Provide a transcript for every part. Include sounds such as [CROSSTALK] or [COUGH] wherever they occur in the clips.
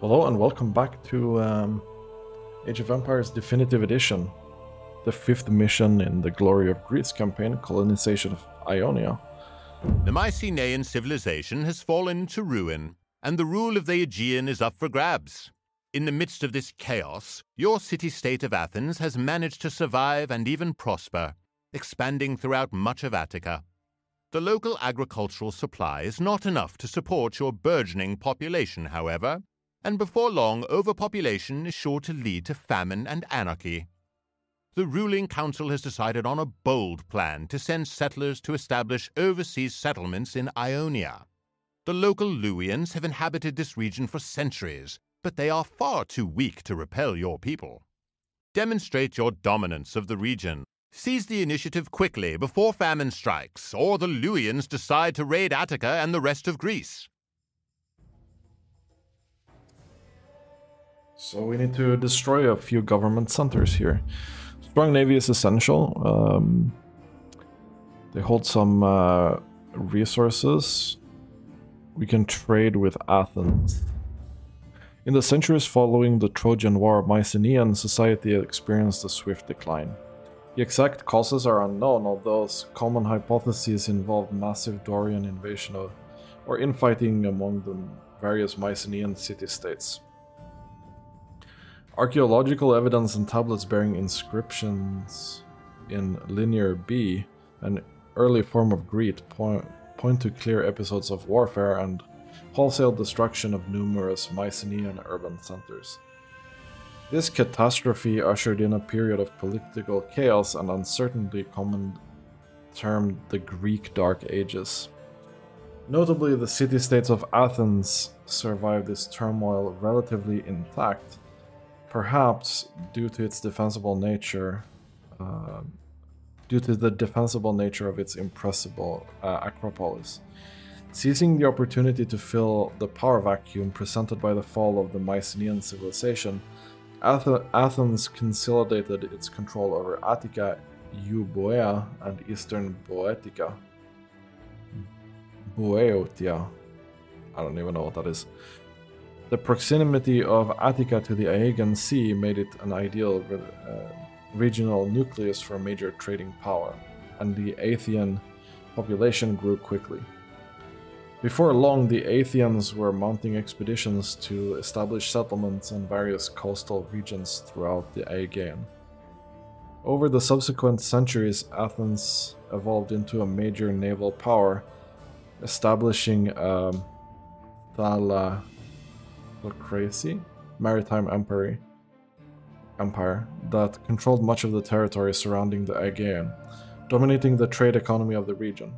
Hello and welcome back to um, Age of Empires Definitive Edition, the fifth mission in the Glory of Greece campaign, colonization of Ionia. The Mycenaean civilization has fallen to ruin, and the rule of the Aegean is up for grabs. In the midst of this chaos, your city state of Athens has managed to survive and even prosper, expanding throughout much of Attica. The local agricultural supply is not enough to support your burgeoning population, however, and before long, overpopulation is sure to lead to famine and anarchy. The ruling council has decided on a bold plan to send settlers to establish overseas settlements in Ionia. The local Luwians have inhabited this region for centuries, but they are far too weak to repel your people. Demonstrate your dominance of the region. Seize the initiative quickly before famine strikes, or the Luwians decide to raid Attica and the rest of Greece. So we need to destroy a few government centers here. Strong navy is essential. Um, they hold some uh, resources. We can trade with Athens. In the centuries following the Trojan War, Mycenaean society experienced a swift decline. The exact causes are unknown, although common hypotheses involve massive Dorian invasion of, or infighting among the various Mycenaean city-states. Archaeological evidence and tablets bearing inscriptions in Linear B, an early form of Greek, point, point to clear episodes of warfare and wholesale destruction of numerous Mycenaean urban centers. This catastrophe ushered in a period of political chaos and uncertainty common termed the Greek Dark Ages. Notably, the city-states of Athens survived this turmoil relatively intact, perhaps due to its defensible nature, uh, due to the defensible nature of its impressible uh, Acropolis. Seizing the opportunity to fill the power vacuum presented by the fall of the Mycenaean civilization, Ath- Athens consolidated its control over Attica, Euboea, and eastern Boeotia. Boeotia. I don't even know what that is. The proximity of Attica to the Aegean Sea made it an ideal uh, regional nucleus for a major trading power, and the Athenian population grew quickly. Before long, the Athenians were mounting expeditions to establish settlements in various coastal regions throughout the Aegean. Over the subsequent centuries, Athens evolved into a major naval power, establishing um, Thala crazy maritime empire, empire that controlled much of the territory surrounding the Aegean, dominating the trade economy of the region.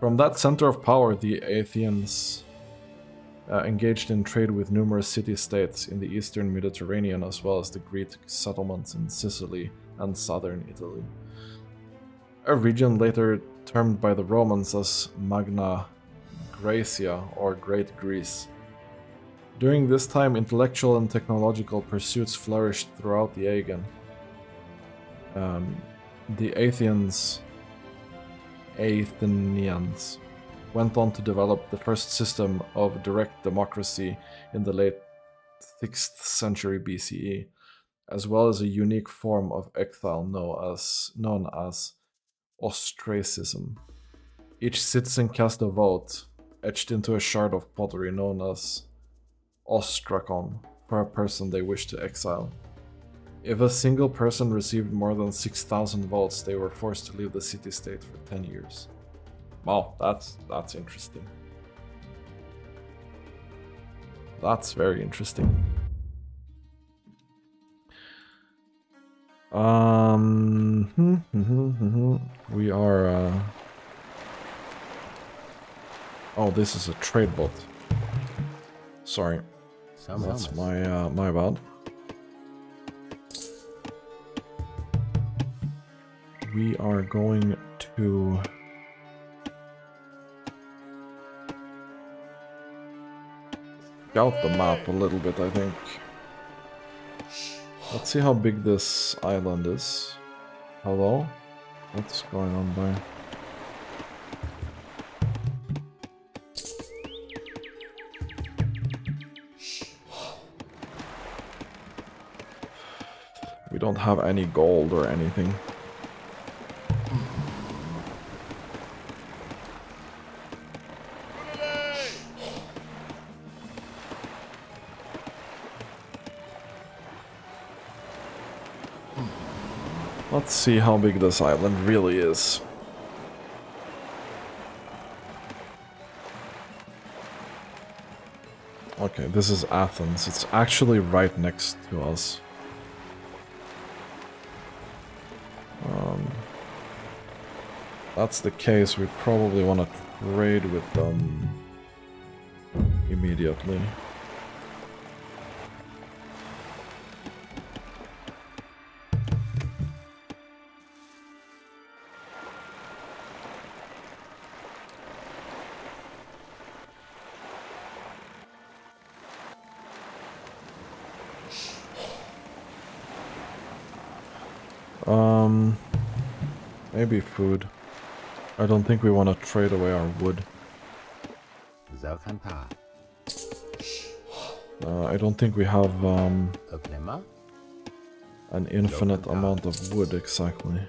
From that center of power, the Athenians uh, engaged in trade with numerous city-states in the eastern Mediterranean as well as the Greek settlements in Sicily and southern Italy. A region later termed by the Romans as Magna Graecia, or Great Greece. During this time, intellectual and technological pursuits flourished throughout the Aegean. Um, the Athenians, Athenians went on to develop the first system of direct democracy in the late 6th century BCE, as well as a unique form of exile known as, known as ostracism. Each citizen cast a vote, etched into a shard of pottery known as Ostrakon for a person they wish to exile. If a single person received more than 6,000 votes, they were forced to leave the city-state for 10 years. Wow, that's that's interesting. That's very interesting. Um, hmm, hmm, hmm, we are uh, Oh, this is a trade bot. Sorry. Some That's my uh, my bad. We are going to scout the map a little bit, I think. Let's see how big this island is. Hello? What's going on there? Don't have any gold or anything. Let's see how big this island really is. Okay, this is Athens. It's actually right next to us. That's the case, we probably want to trade with them immediately. Um, maybe food. I don't think we want to trade away our wood. Uh, I don't think we have um, an infinite amount of wood exactly.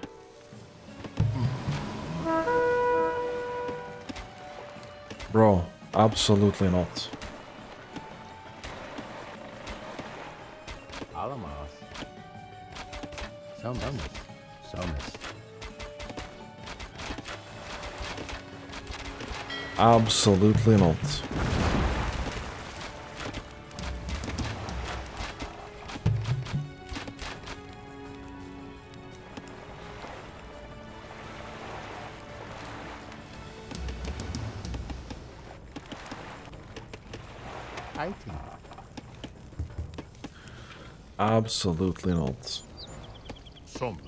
Bro, absolutely not. Somos. Absolutely not. Absolutely not. okay.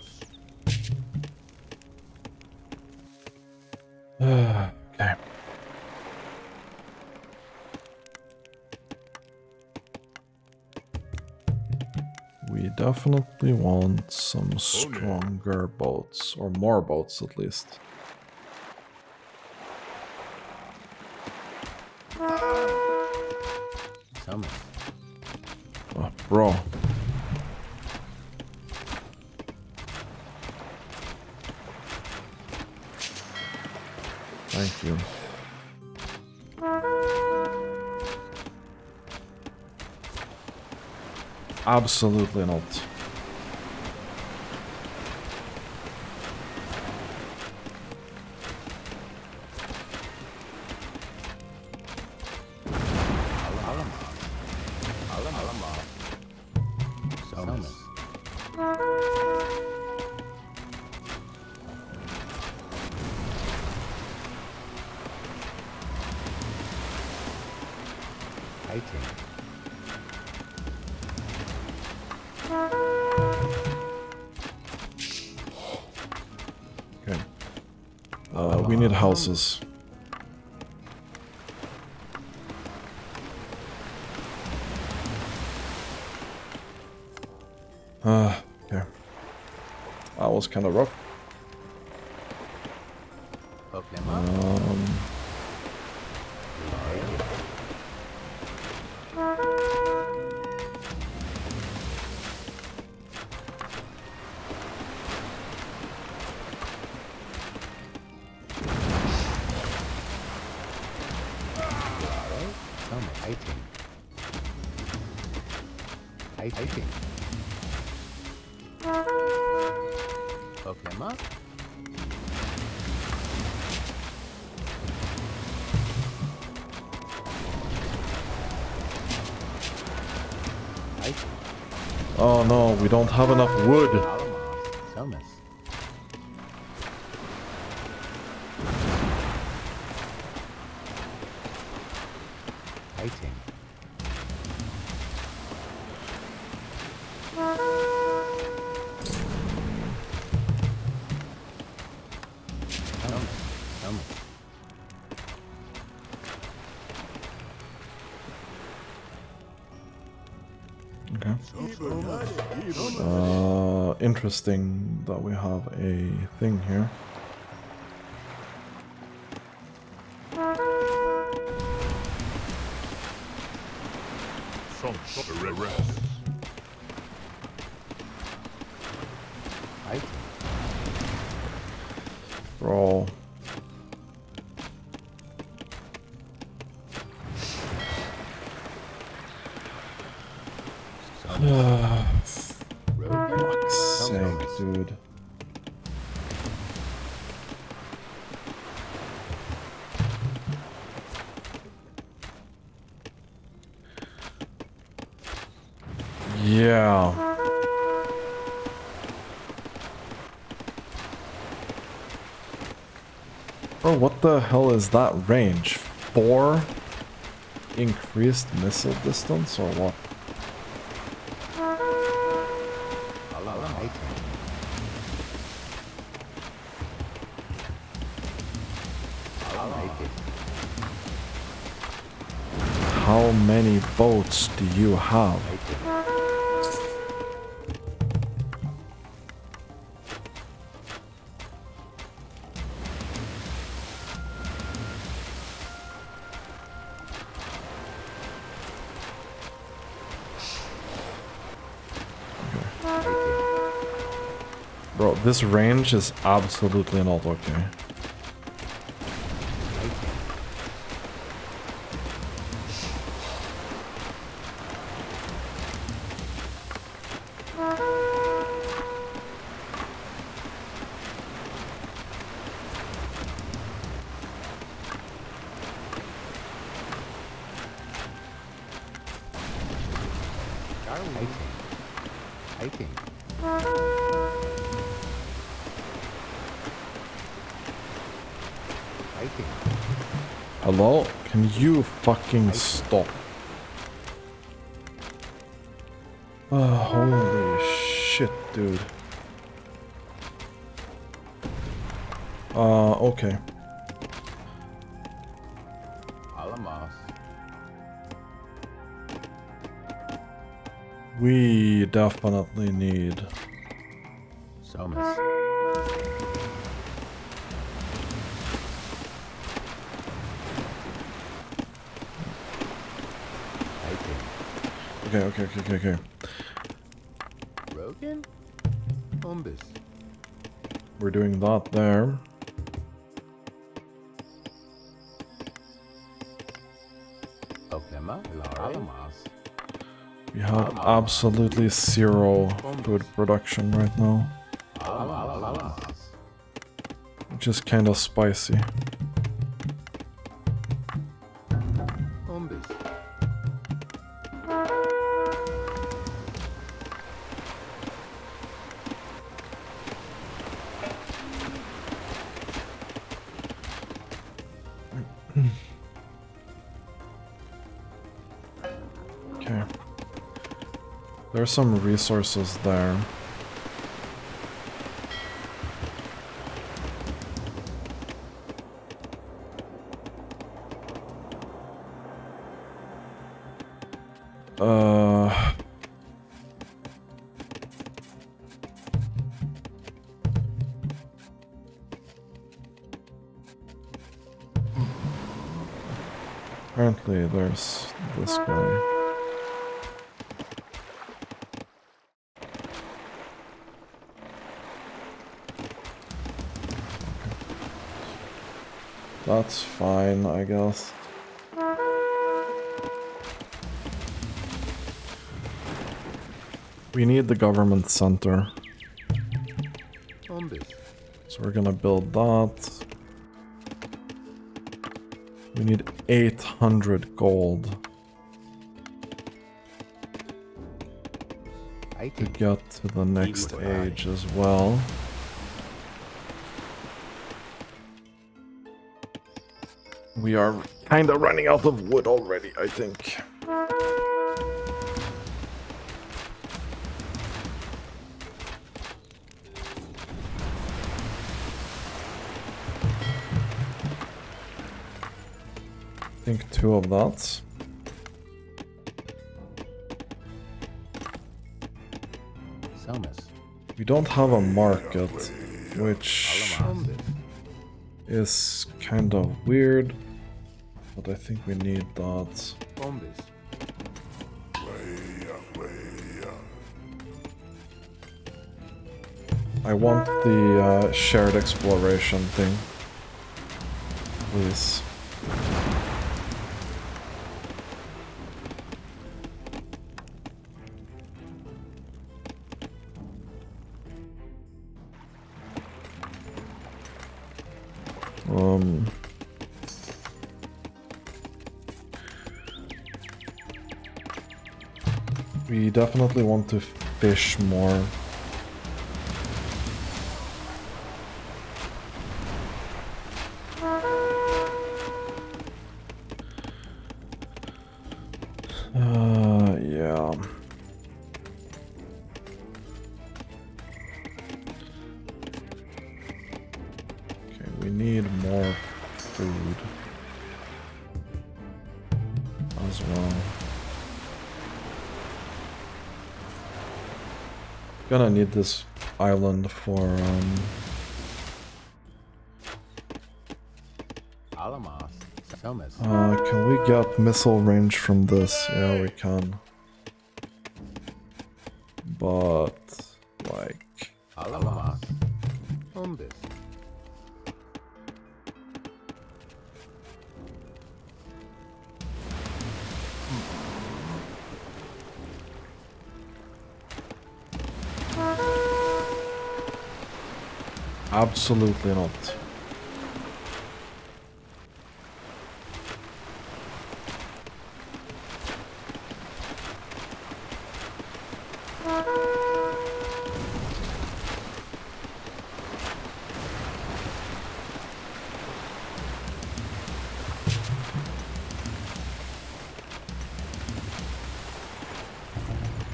Definitely want some oh, stronger boats, or more boats at least. Absolutely not. Houses. Uh, yeah. That was kind of rough. Don't have enough wood. Interesting that we have a thing here. Is that range? Four increased missile distance or what? How many boats do you have? This range is absolutely not okay. Hiking. Hiking. Hello? Can you fucking stop? Oh, holy shit, dude. Uh, okay. Alamos. We definitely need... Somas. Okay, okay, okay, okay, okay. Rogan? Umbus. We're doing that there. Oklema. We have absolutely zero food production right now, Alamos. which is kind of spicy. There's some resources there. We need the government center, so we're gonna build that. We need 800 gold to get to the next age as well. We are kinda running out of wood already, I think. Two of that. We don't have a market, which is kind of weird, but I think we need that. I want the uh, shared exploration thing. Please. Definitely want to fish more. Gonna need this island for um. Uh can we get missile range from this? Yeah we can. But like Alamos. Umbis. Absolutely not.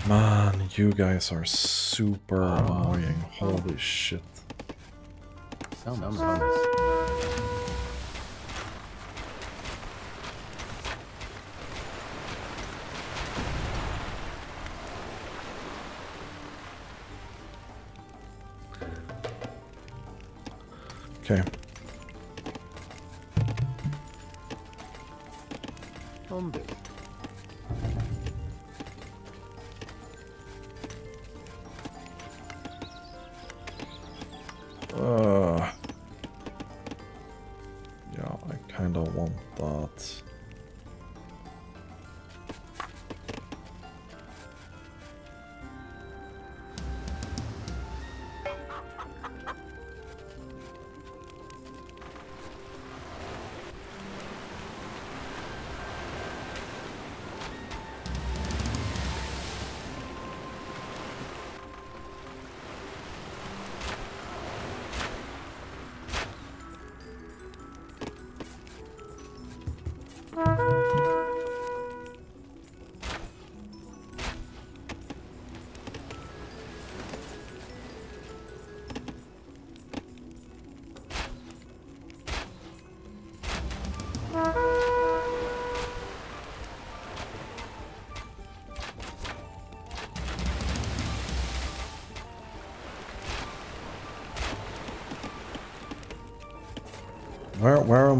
Man, you guys are super oh. annoying. Holy shit. Selmas. Selmas.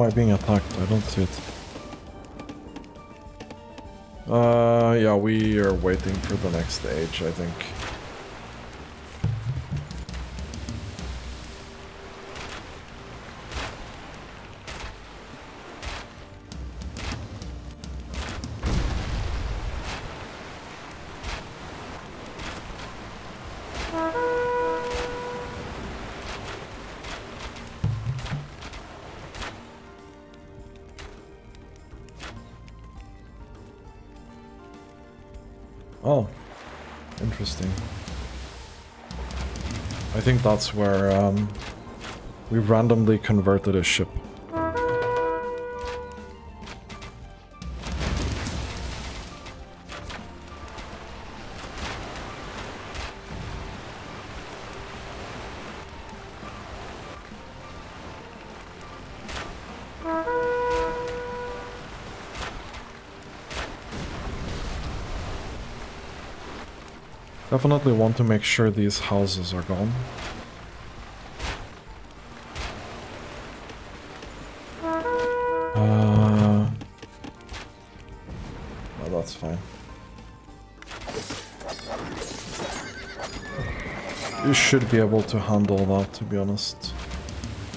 I being attacked? I don't see it. Uh, yeah, we are waiting for the next stage, I think. Where um, we randomly converted a ship. Definitely want to make sure these houses are gone. You should be able to handle that, to be honest.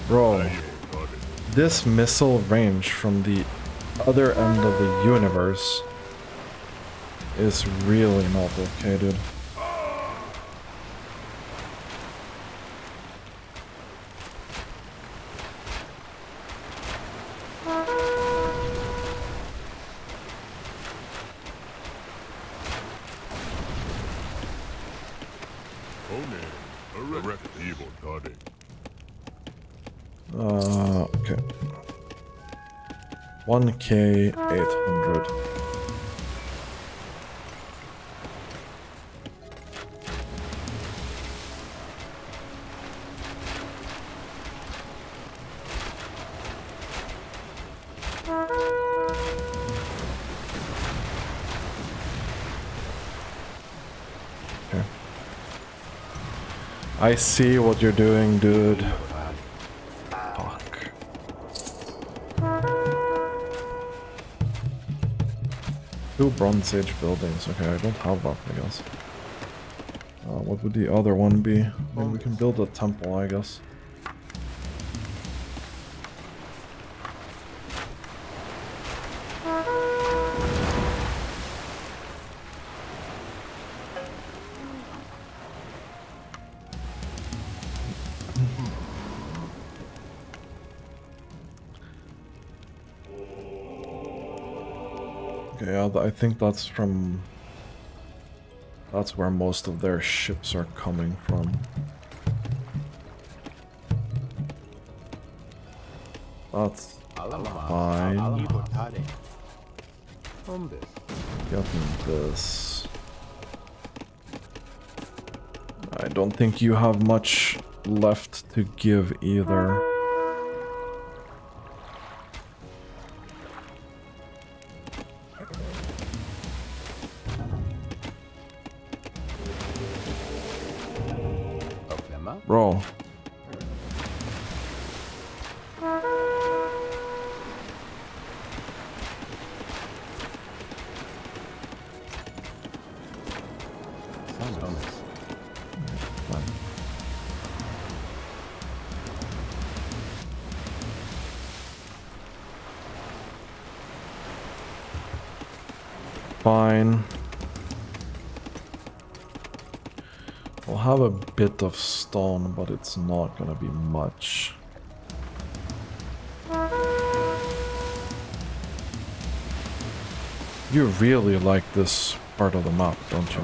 Bro, this missile range from the other end of the universe is really not okay, dude. 1k 800. Okay. I see what you're doing, dude. Two Bronze Age buildings. Okay, I don't have that, I guess. Uh, what would the other one be? Mean, we can build a temple, I guess. I think that's from... That's where most of their ships are coming from. That's Fine. Getting this. I don't think you have much left to give either. Bit of stone, but it's not gonna be much. You really like this part of the map, don't you?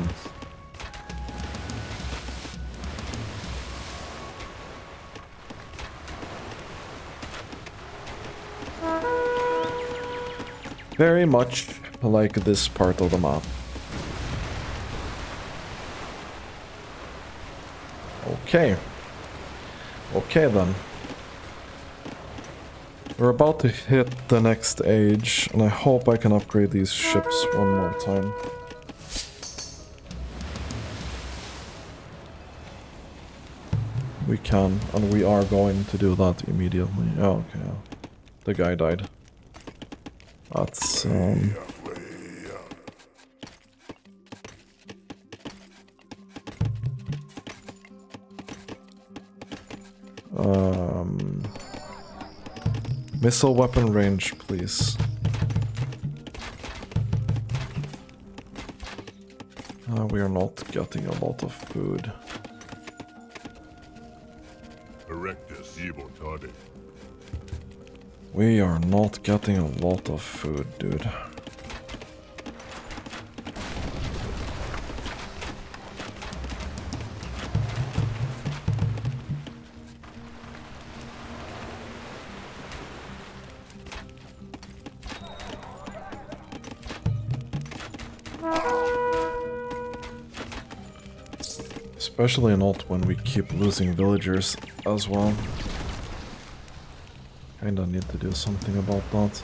Very much like this part of the map. Okay. Okay then. We're about to hit the next age, and I hope I can upgrade these ships one more time. We can, and we are going to do that immediately. Oh, okay. The guy died. That's, um... Missile weapon range, please. Uh, we are not getting a lot of food. We are not getting a lot of food, dude. Especially not when we keep losing villagers as well. Kinda need to do something about that.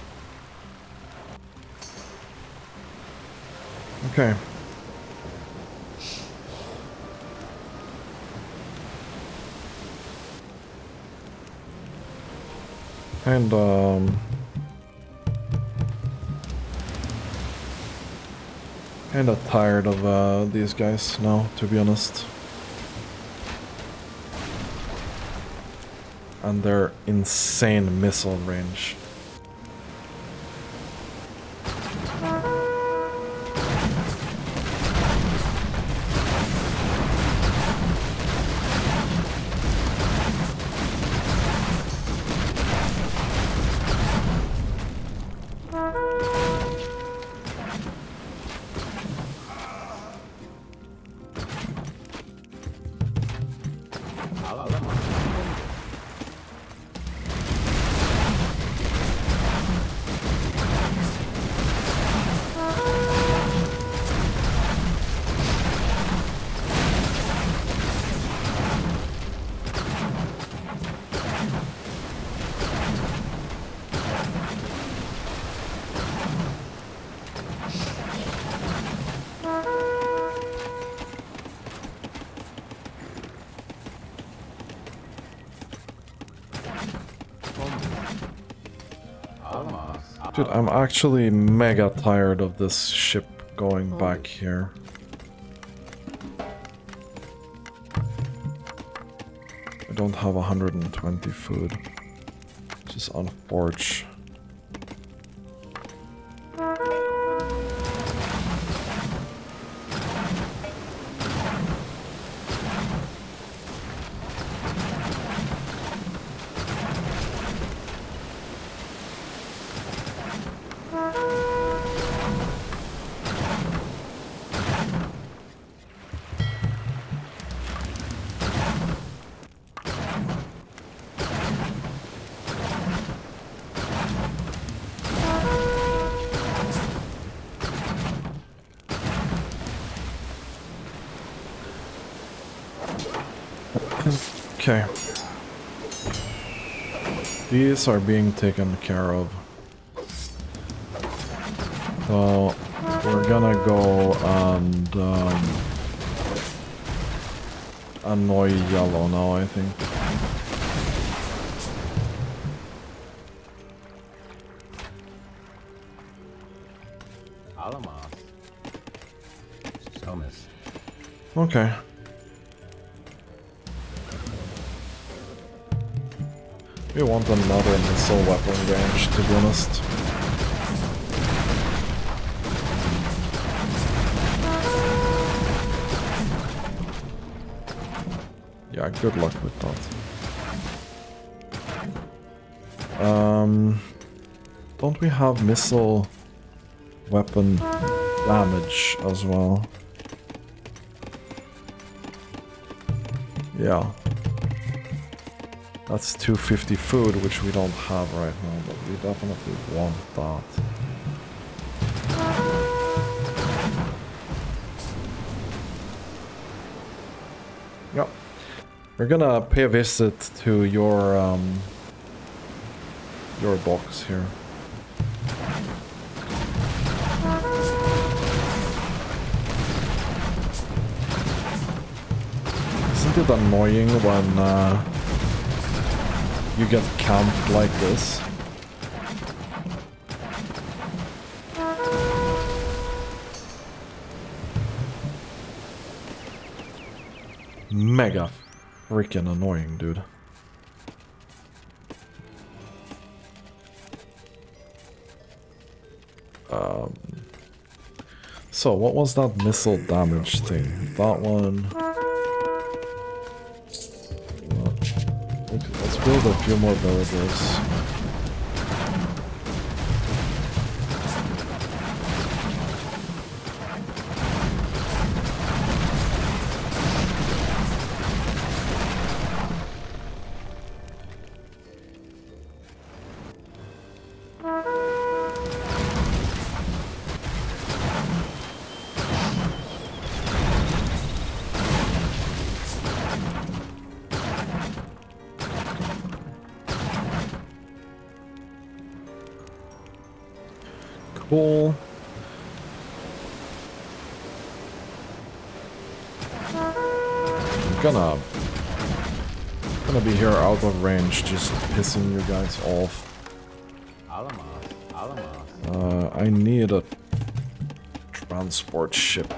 Okay. And um kinda tired of uh, these guys now, to be honest. And their insane missile range. Dude, I'm actually mega tired of this ship going oh. back here. I don't have 120 food. Which is unfortunate. These are being taken care of. So, we're gonna go and um, annoy yellow now, I think. Alamos. Okay. Want another missile weapon range, to be honest. Yeah, good luck with that. Um, don't we have missile weapon damage as well? Yeah. That's 250 food, which we don't have right now, but we definitely want that. Yep. We're gonna pay a visit to your, um, your box here. Isn't it annoying when, uh, you get camped like this. Mega freaking annoying, dude. Um, so, what was that missile damage thing? That one... build a few more villagers. Just pissing you guys off. Uh, I need a transport ship.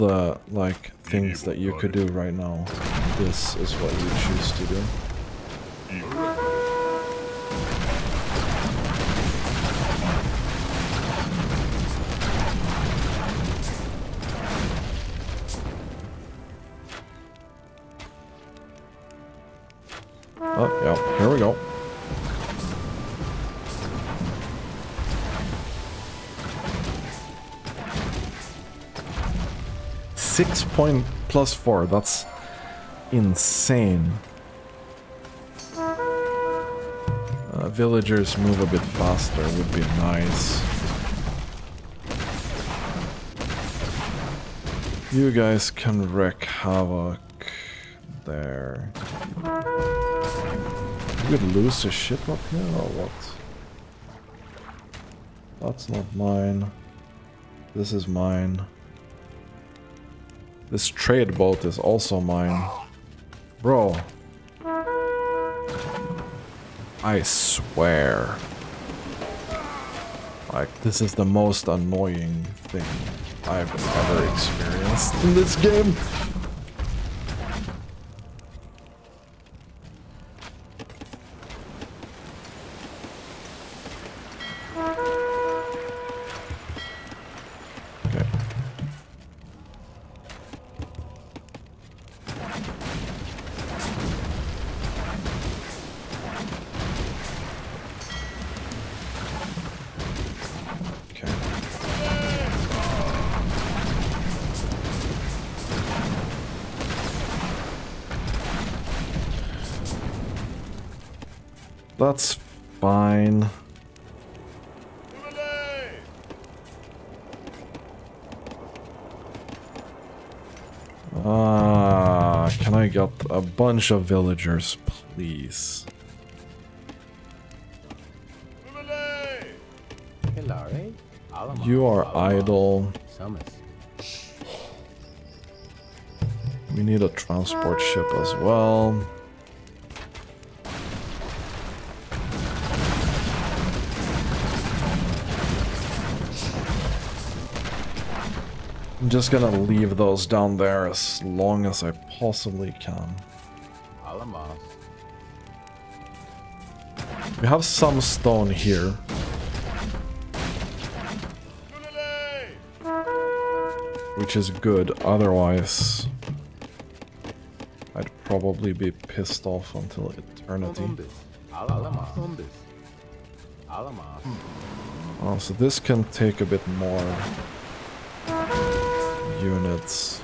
The like things that you could do right now, this is what you choose to do. Point plus four, that's insane. Uh, villagers move a bit faster would be nice. You guys can wreak havoc there. You could lose a ship up here or what? That's not mine. This is mine. This trade boat is also mine. Bro. I swear. Like, this is the most annoying thing I've ever experienced in this game. That's fine. Ah, can I get a bunch of villagers, please? You are idle. We need a transport ship as well. Just gonna leave those down there as long as I possibly can. Alamos. We have some stone here. Which is good, otherwise I'd probably be pissed off until eternity. Umbus. Alama. Umbus. Alama. Oh, so this can take a bit more units.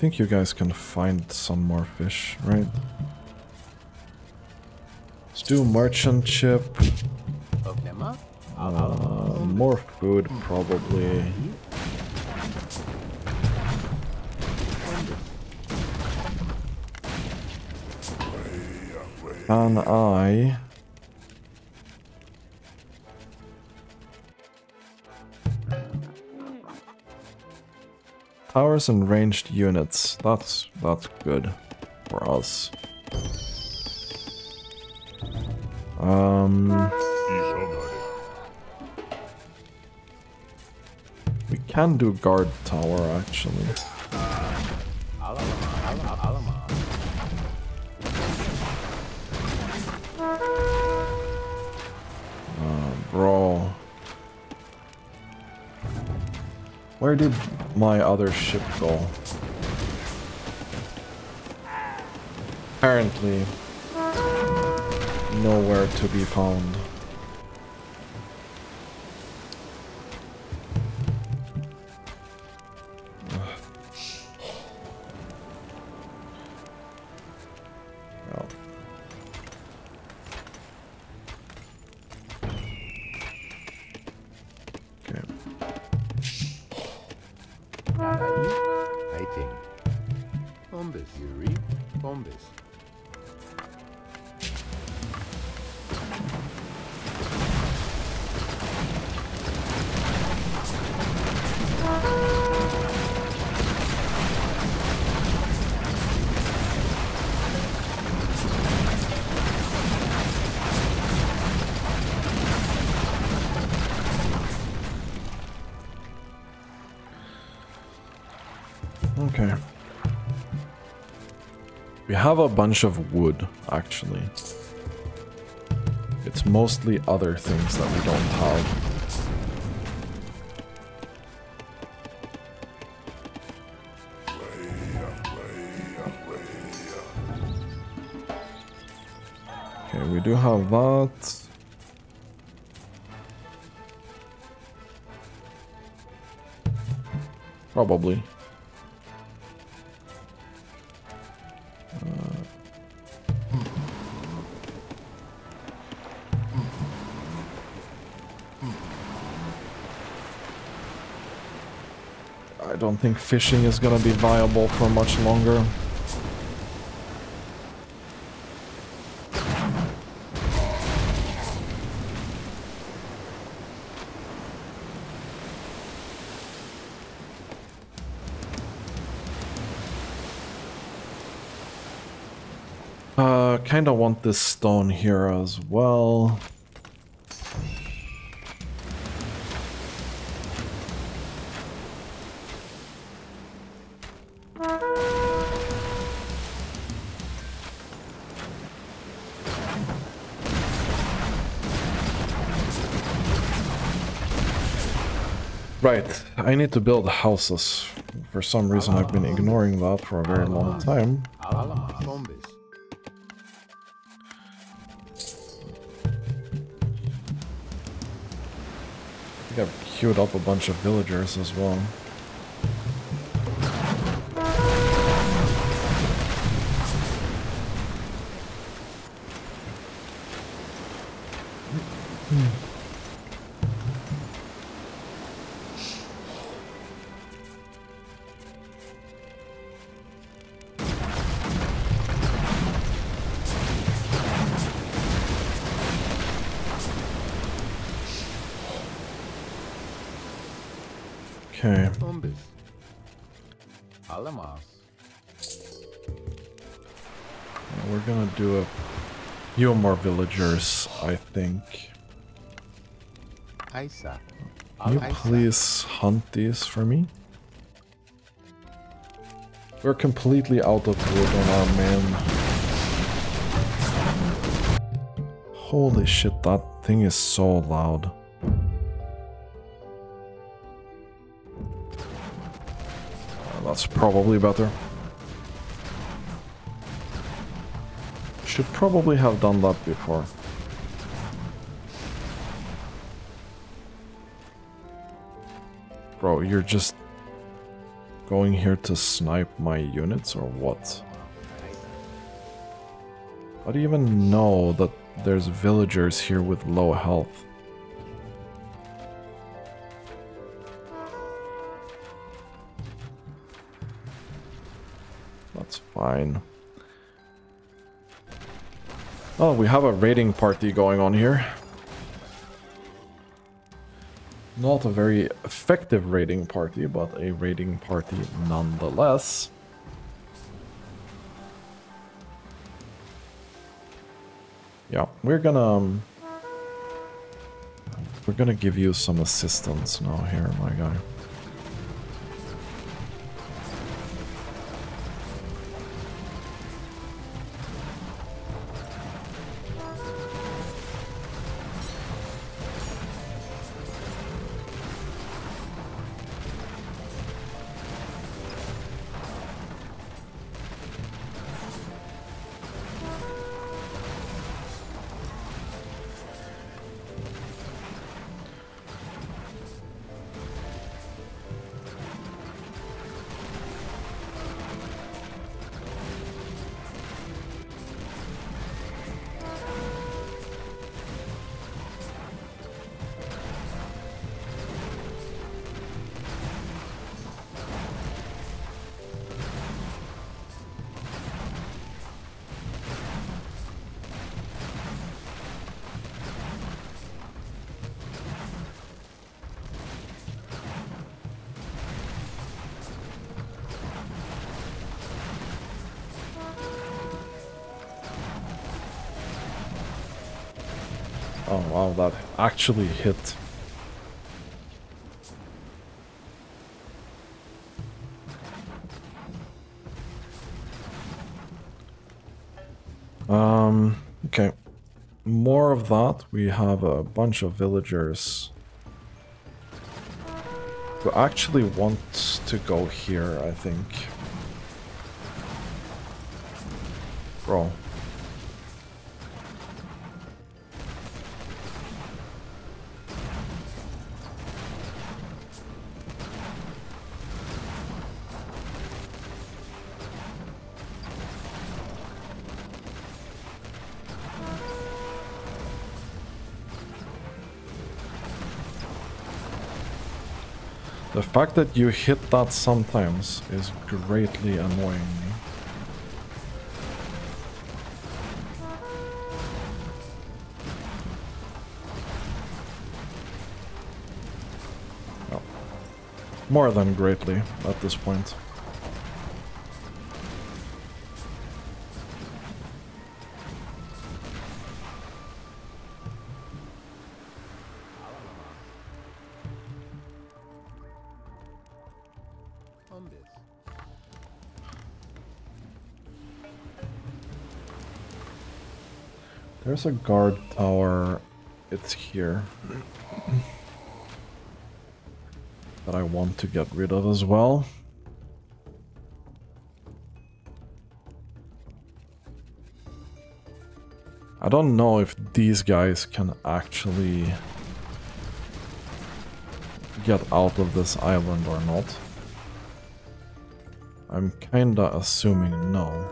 Think you guys can find some more fish, right? Let's do merchant ship. Uh, more food, probably. Can I... Towers and ranged units. That's that's good for us. Um, we can do guard tower actually. Alama. Bro. Where did my other ship go? Apparently, nowhere to be found. Okay. We have a bunch of wood, actually. It's mostly other things that we don't have. Okay, we do have that. Probably. Don't think fishing is gonna be viable for much longer. Uh, kinda want this stone here as well. Right, I need to build houses. For some reason I've been ignoring that for a very long time. I think I've queued up a bunch of villagers as well. Villagers, I think. Isa. Can you please hunt these for me? We're completely out of wood on our man. Holy shit, that thing is so loud. Uh, That's probably better. Should probably have done that before. Bro, you're just going here to snipe my units or what? How do you even know that there's villagers here with low health? That's fine. Oh, we have a raiding party going on here. Not a very effective raiding party, but a raiding party nonetheless. Yeah, we're gonna... Um, we're gonna give you some assistance now here, my guy. Wow, that actually hit. Um, okay. More of that. We have a bunch of villagers who actually want to go here, I think. Bro. The fact that you hit that sometimes is greatly annoying me. Well, more than greatly at this point. There's a guard tower. It's here. that I want to get rid of as well. I don't know if these guys can actually get out of this island or not. I'm kinda assuming no.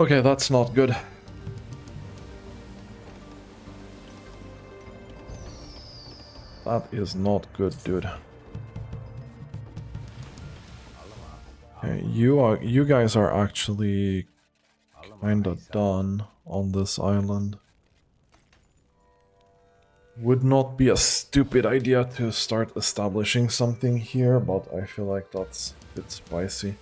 Okay, that's not good. That is not good, dude. Okay, you are you guys are actually kinda done on this island. Would not be a stupid idea to start establishing something here, but I feel like that's a bit spicy.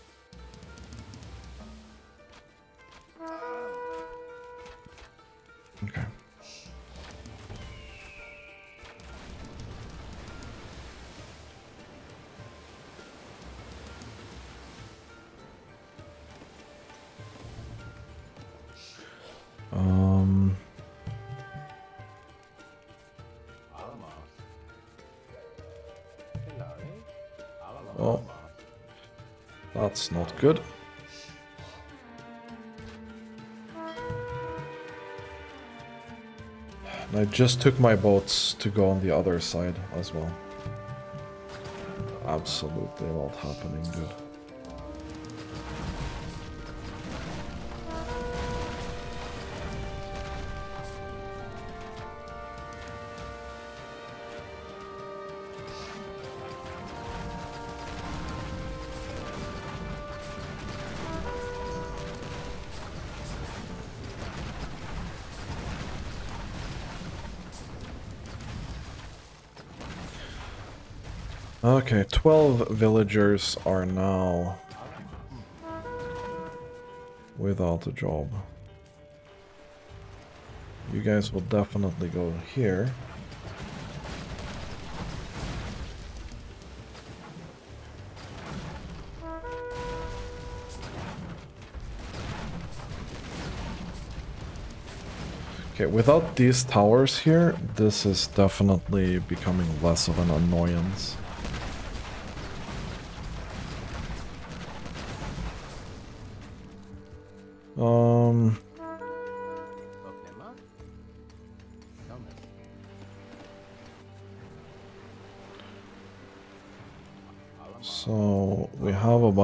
Good. And I just took my boats to go on the other side as well. Absolutely not happening, dude. Okay, 12 villagers are now without a job. You guys will definitely go here. Okay, without these towers here, this is definitely becoming less of an annoyance.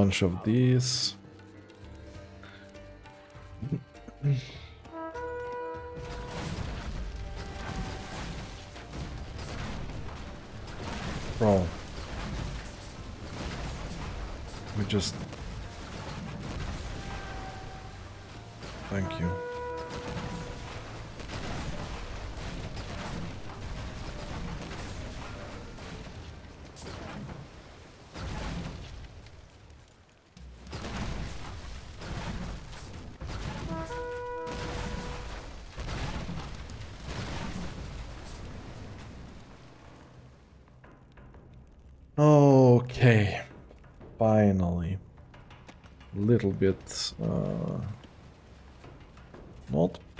Bunch of these.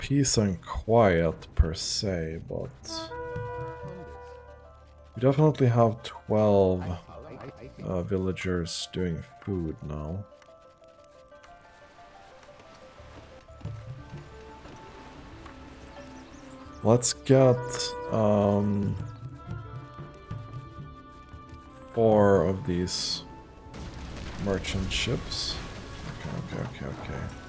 Peace and quiet per se, but we definitely have 12 uh, villagers doing food now. Let's get um, four of these merchant ships. Okay, okay, okay, okay.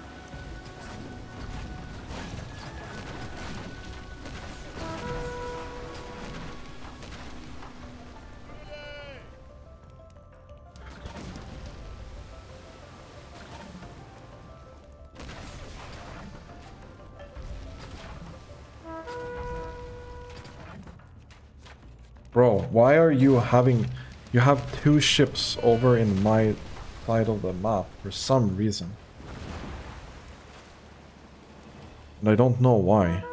Why are you having... You have two ships over in my side of the map for some reason. And I don't know why.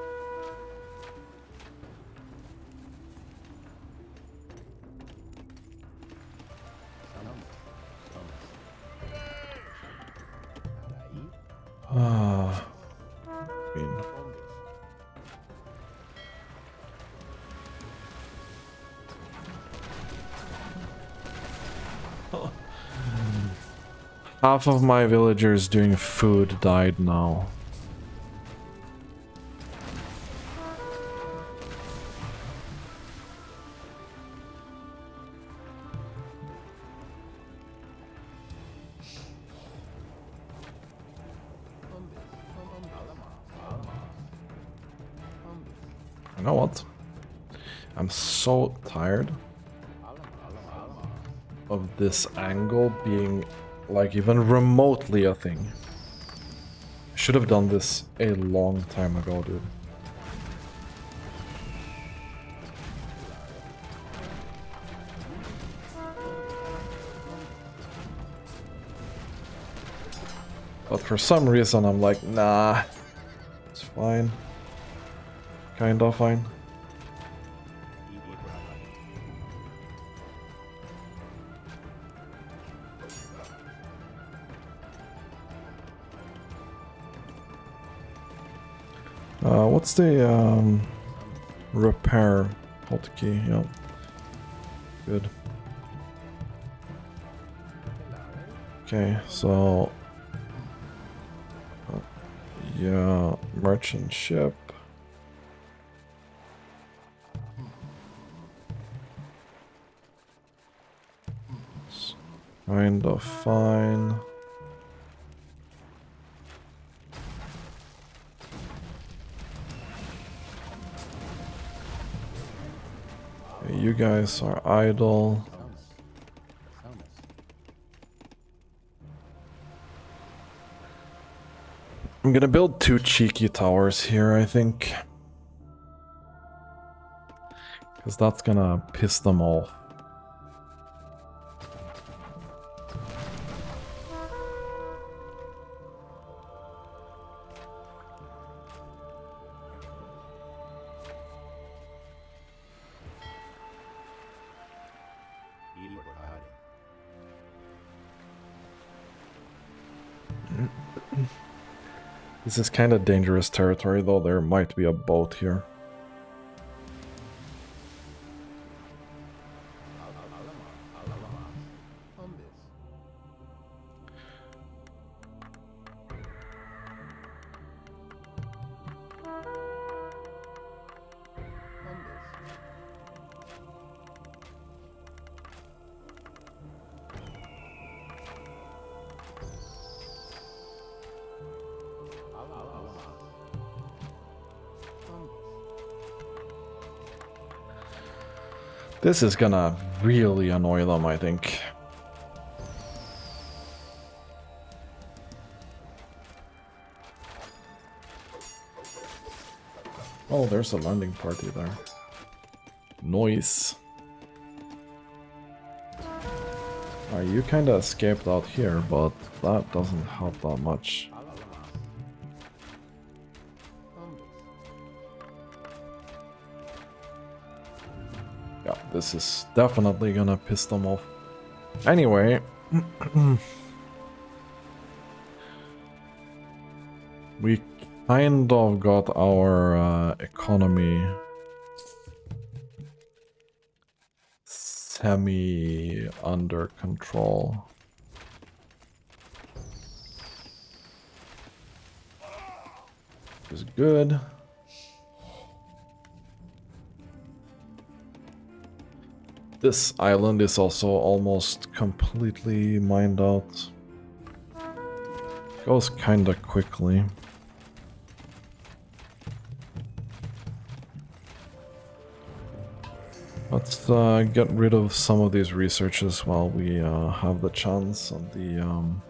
Half of my villagers doing food died now. You know what? I'm so tired of this angle being like even remotely a thing. Should have done this a long time ago, dude. But for some reason I'm like, nah, it's fine. Kinda fine. What's the um, repair hotkey? Yep. Good. Okay, so uh, yeah, merchant ship. Kind of fine. You guys are idle. I'm gonna build two cheeky towers here, I think. Because that's gonna piss them off. This is kind of dangerous territory, though there might be a boat here. This is gonna really annoy them, I think. Oh, there's a landing party there. Noise. Uh, you kinda escaped out here, but that doesn't help that much. This is definitely gonna piss them off. Anyway. we kind of got our uh, economy semi under control. Which is good. This island is also almost completely mined out. Goes kinda quickly. Let's uh, get rid of some of these researches while we uh, have the chance on the... Um...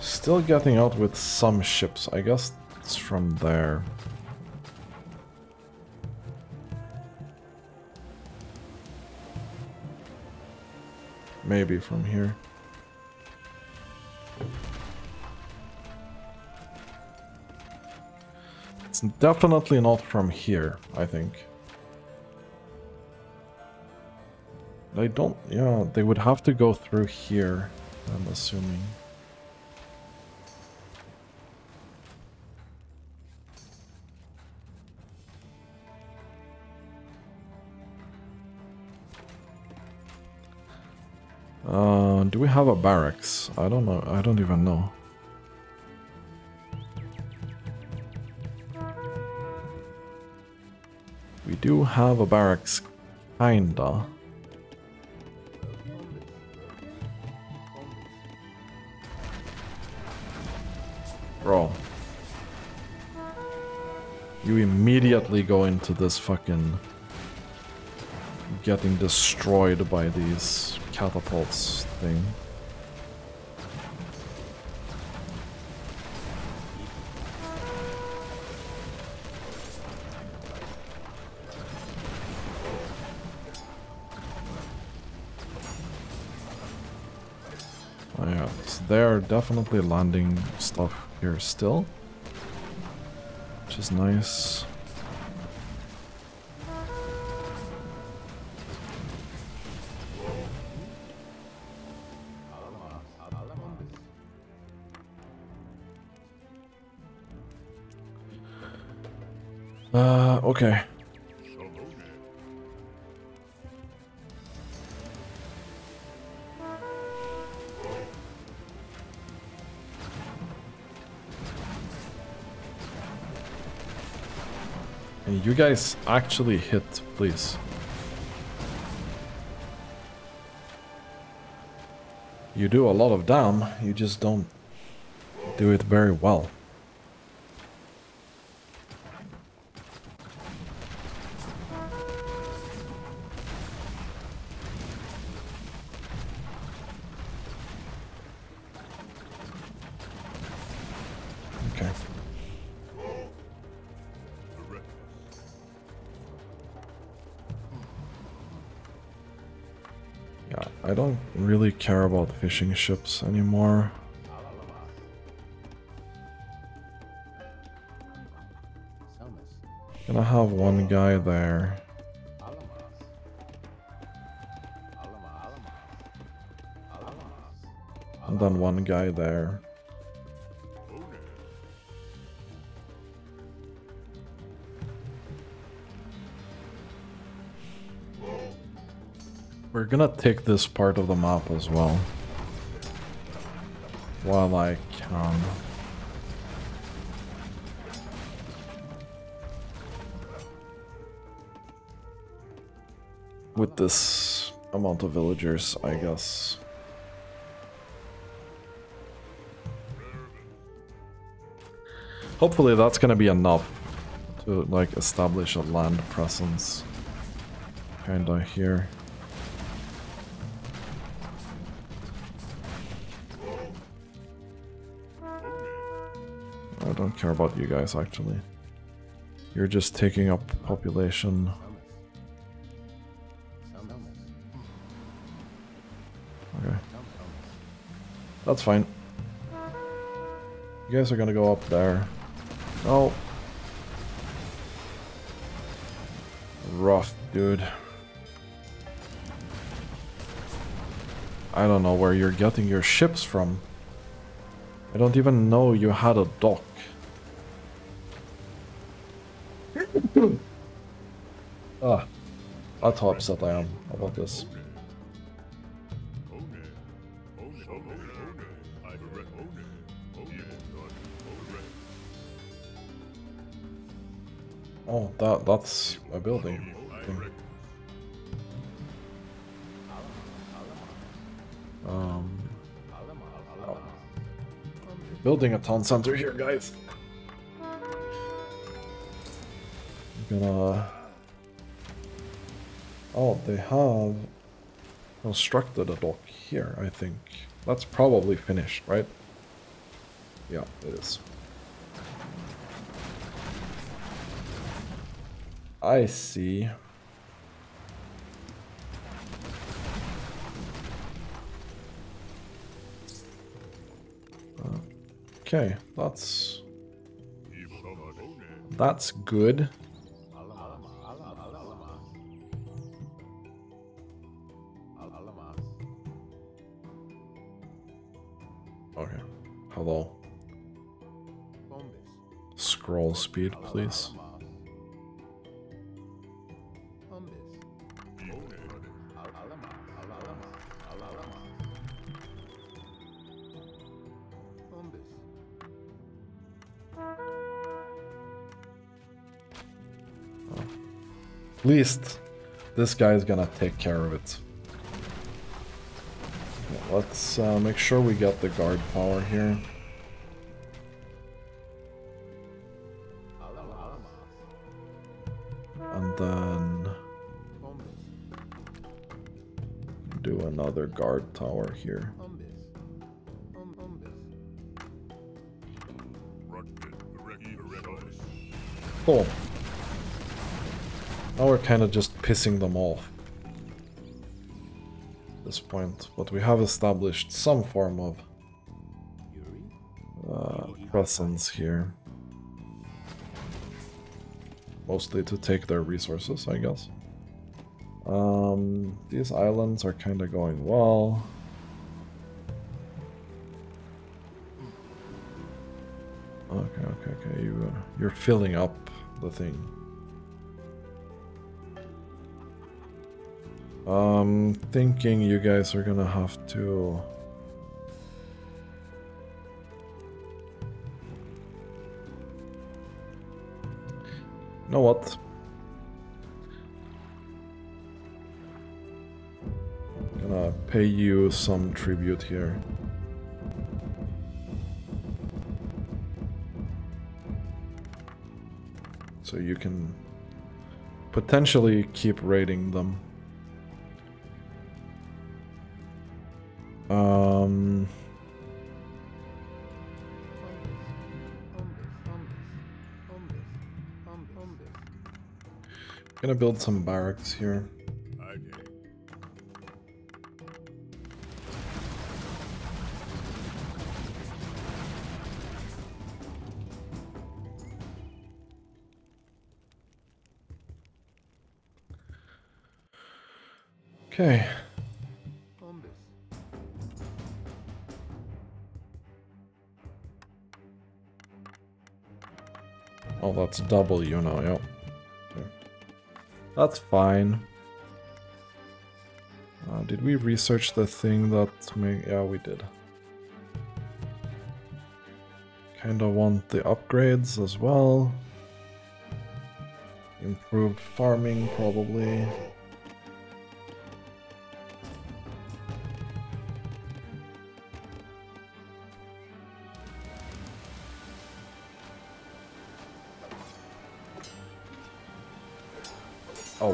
Still getting out with some ships. I guess it's from there. Maybe from here. It's definitely not from here, I think. They don't... Yeah, they would have to go through here, I'm assuming. Do we have a barracks? I don't know. I don't even know. We do have a barracks, kinda. Bro. You immediately go into this fucking... Getting destroyed by these catapults thing. Oh yeah, so they're definitely landing stuff here still. Which is nice. Uh, okay. And you guys actually hit, please. You do a lot of damn, you just don't do it very well. Fishing ships anymore. Gonna have one guy there. And then one guy there. We're gonna take this part of the map as well. While I can. With this amount of villagers, I guess. Hopefully that's gonna be enough to like establish a land presence. Kinda here. Don't care about you guys actually. You're just taking up population. Okay. That's fine. You guys are gonna go up there. Oh. Rough, dude. I don't know where you're getting your ships from. I don't even know you had a dock. That's how upset I am about this. Oh, that that's a building. Thing. Um, oh. building a town center here, guys. I'm gonna. Oh, they have constructed a dock here. I think that's probably finished, right? Yeah, it is. I see. Okay, that's that's good. Scroll speed, please. At least this guy is gonna take care of it. let's uh, make sure we get the guard tower here. Guard tower here. Cool. Now we're kind of just pissing them off. At this point. But we have established some form of uh, presence here. Mostly to take their resources, I guess. Um, these islands are kind of going well. Okay, okay, okay. You, uh, you're filling up the thing. I'm thinking you guys are gonna have to... Know what? Pay you some tribute here. So you can potentially keep raiding them. Um, gonna build some barracks here. Okay. Oh, that's double you know, yep. That's fine. Uh, did we research the thing that make... Yeah, we did. Kinda want the upgrades as well. Improved farming, probably.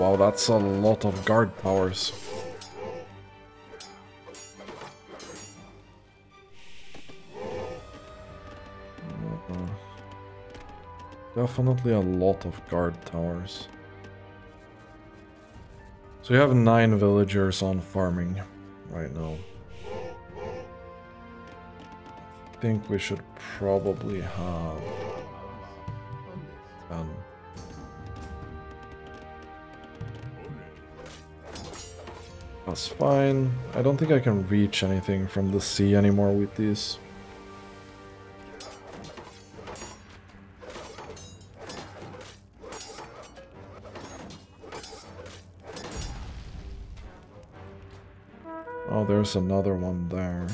Wow, that's a lot of guard towers. Uh, Definitely a lot of guard towers. So you have nine villagers on farming right now. I think we should probably have That's fine. I don't think I can reach anything from the sea anymore with these. Oh, there's another one there.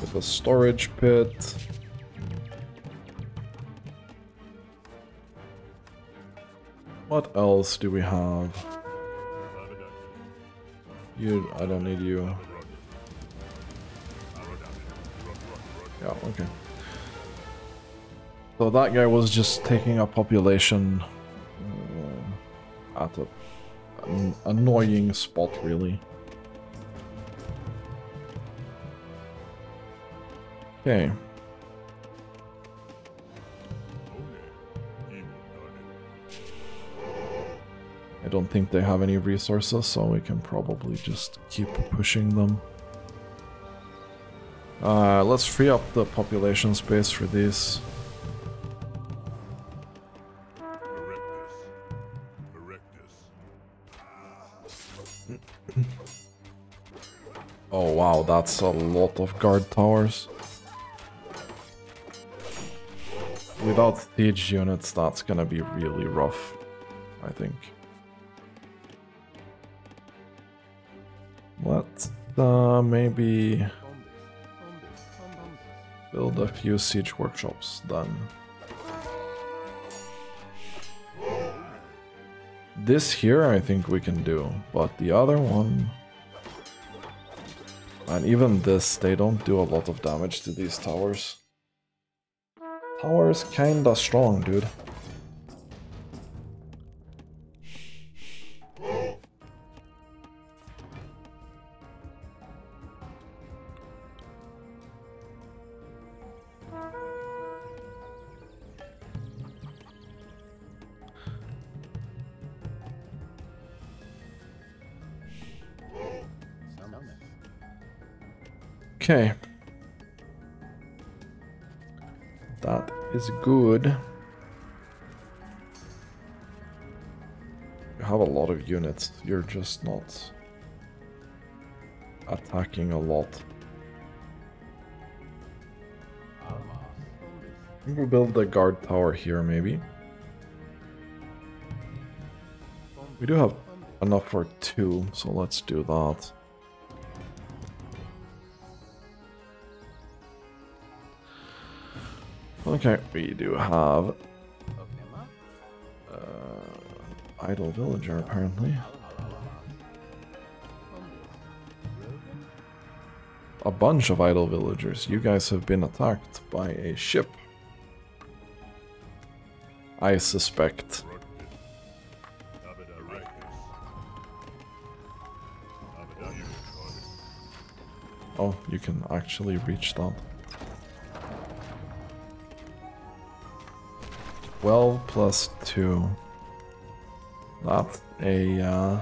With a storage pit. What else do we have? You, I don't need you. Yeah, okay. So that guy was just taking a population uh, at a, an annoying spot, really. Okay. Don't think they have any resources, so we can probably just keep pushing them. Uh, let's free up the population space for these. Oh wow, that's a lot of guard towers. Without siege units, that's gonna be really rough, I think. Uh, maybe build a few siege workshops then. This here I think we can do, but the other one... And even this, they don't do a lot of damage to these towers. Tower's kinda strong, dude. Okay. That is good. You have a lot of units. You're just not attacking a lot. We'll build the guard tower here, maybe. We do have enough for two, so let's do that. Okay, we do have uh, idle villager apparently. A bunch of idle villagers. You guys have been attacked by a ship. I suspect. Oh, you can actually reach that. 12 plus 2. That's a, uh...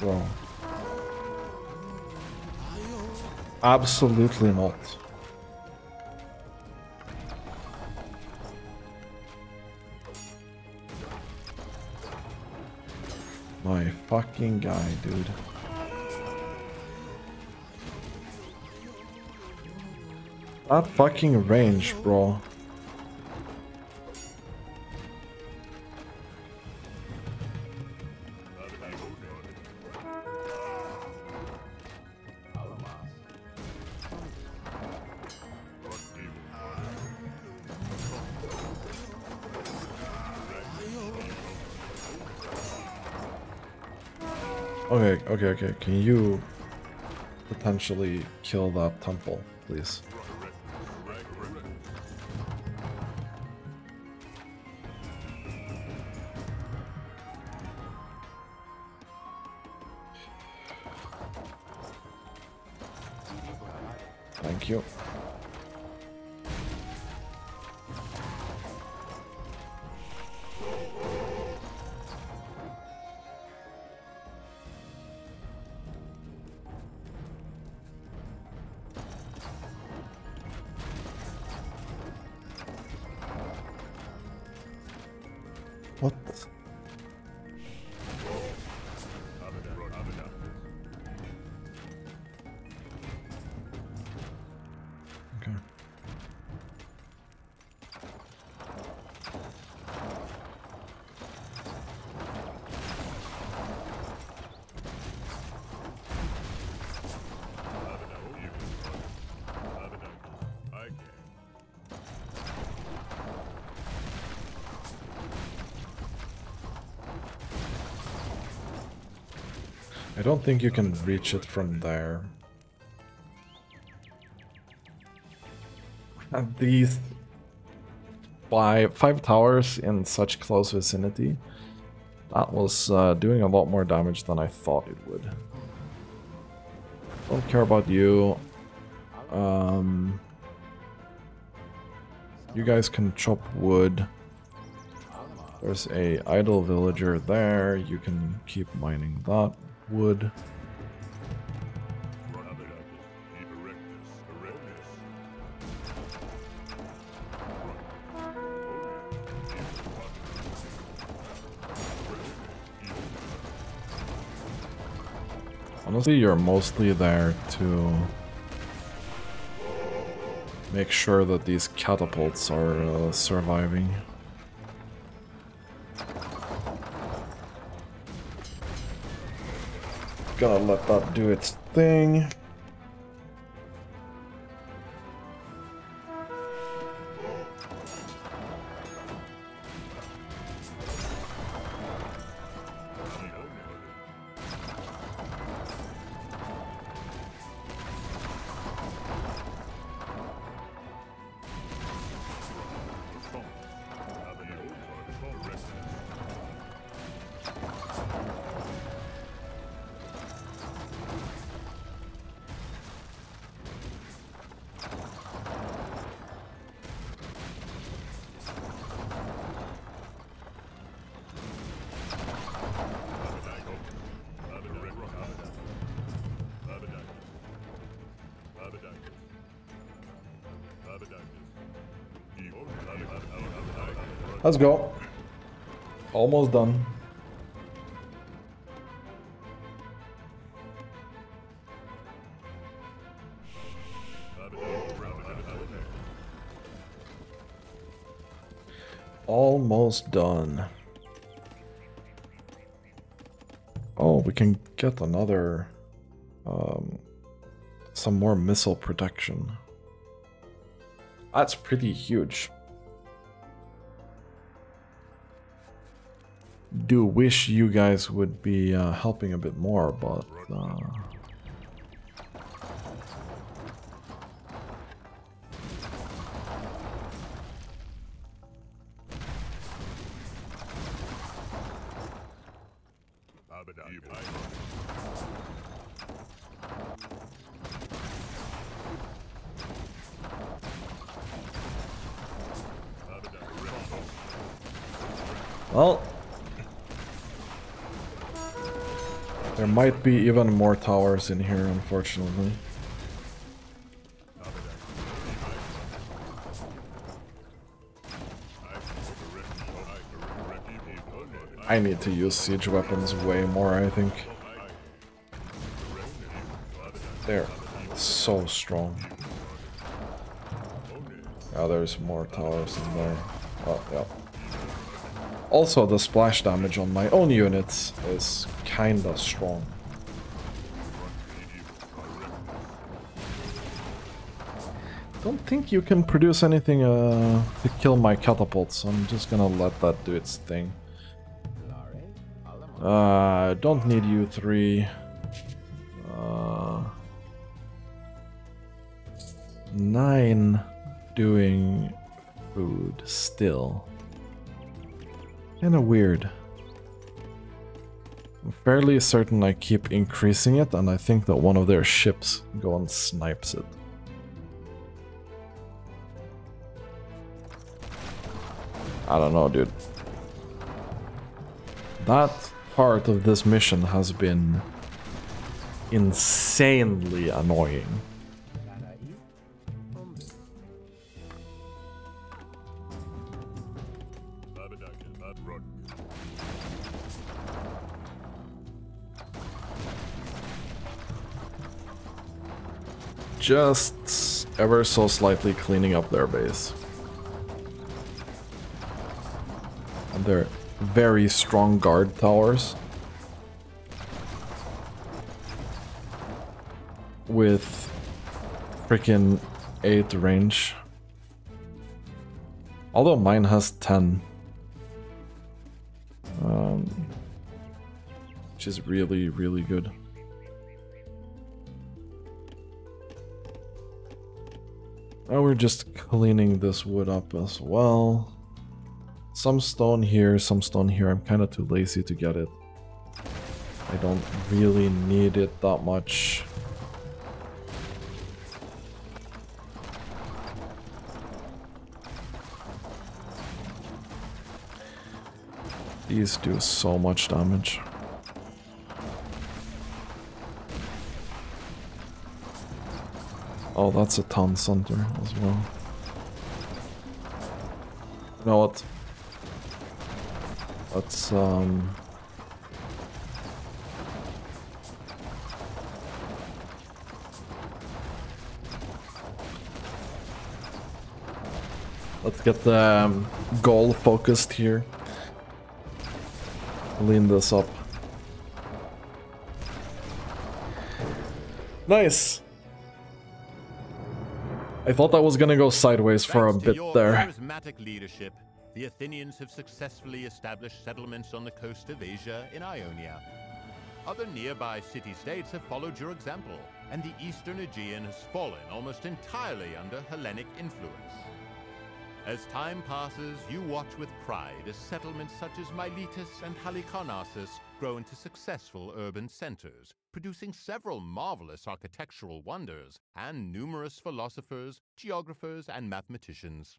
Bro. Absolutely not. My fucking guy, dude. That fucking range, bro. Okay, okay, okay. Can you potentially kill that temple, please? Think you can reach it from there. [LAUGHS] And these five, five towers in such close vicinity, that was uh, doing a lot more damage than I thought it would. Don't care about you. Um, you guys can chop wood. There's a idle villager there. You can keep mining that wood. Honestly, you're mostly there to make sure that these catapults are uh, surviving. Gotta let that do its thing. Let's go. Almost done. Almost done. Oh, we can get another, um, some more missile protection. That's pretty huge. Do wish you guys would be uh, helping a bit more, but uh, be even more towers in here, unfortunately. I need to use siege weapons way more, I think. They're so strong. Yeah, there's more towers in there. Oh, yeah. Also, the splash damage on my own units is kinda strong. Don't think you can produce anything uh, to kill my catapults. I'm just gonna let that do its thing. Uh, don't need you three. Uh, nine doing food still. Kinda weird. I'm fairly certain I keep increasing it, and I think that one of their ships go and snipes it. I don't know, dude. That part of this mission has been insanely annoying. Just ever so slightly cleaning up their base. They're very strong guard towers. With freaking 8 range. Although mine has 10. Um, which is really, really good. Oh, we're just cleaning this wood up as well. Some stone here, some stone here. I'm kind of too lazy to get it. I don't really need it that much. These do so much damage. Oh, that's a town center as well. You know what? Let's um Let's get the um, goal focused here. Lean this up. Nice. I thought that was gonna go sideways for a bit there. leadership, the Athenians have successfully established settlements on the coast of Asia in Ionia. Other nearby city-states have followed your example, and the eastern Aegean has fallen almost entirely under Hellenic influence. As time passes, you watch with pride as settlements such as Miletus and Halicarnassus grow into successful urban centers, producing several marvelous architectural wonders and numerous philosophers, geographers, and mathematicians.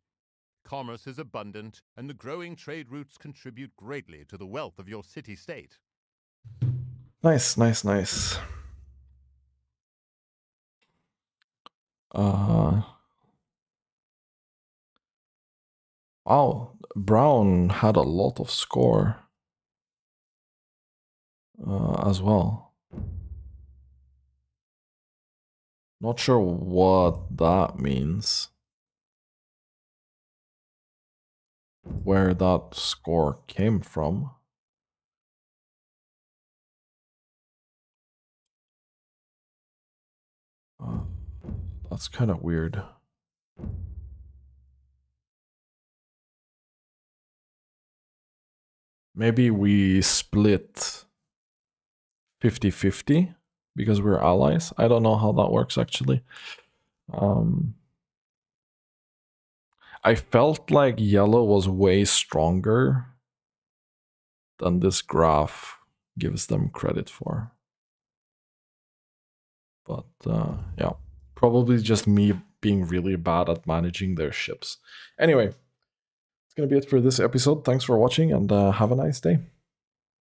Commerce is abundant, and the growing trade routes contribute greatly to the wealth of your city-state. Nice, nice, nice. Uh Wow, Brown had a lot of score uh, as well. Not sure what that means. Where that score came from. Uh, that's kind of weird. Maybe we split 50 50 because we're allies. I don't know how that works actually. Um, I felt like yellow was way stronger than this graph gives them credit for. But uh, yeah, probably just me being really bad at managing their ships. Anyway, it's going to be it for this episode. Thanks for watching and uh, have a nice day.